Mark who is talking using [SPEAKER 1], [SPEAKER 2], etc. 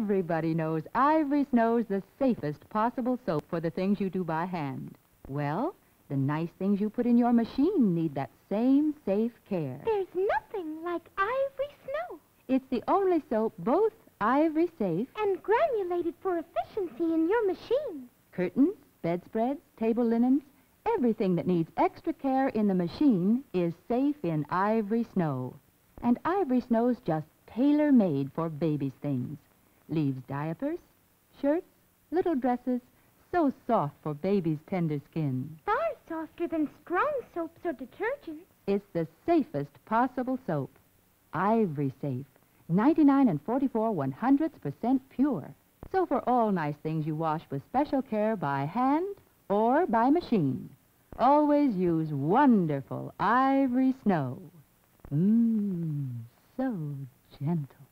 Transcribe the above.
[SPEAKER 1] Everybody knows Ivory Snow's the safest possible soap for the things you do by hand. Well, the nice things you put in your machine need that same safe care.
[SPEAKER 2] There's nothing like Ivory Snow.
[SPEAKER 1] It's the only soap both ivory safe,
[SPEAKER 2] And granulated for efficiency in your machine.
[SPEAKER 1] curtains, bedspreads, table linens, everything that needs extra care in the machine is safe in Ivory Snow. And Ivory Snow's just tailor-made for baby's things. Leaves diapers, shirts, little dresses, so soft for baby's tender skin.
[SPEAKER 2] Far softer than strong soaps or detergents.
[SPEAKER 1] It's the safest possible soap. Ivory Safe. 99 and 44 one hundredths percent pure. So for all nice things you wash with special care by hand or by machine, always use wonderful Ivory Snow. Mmm, so gentle.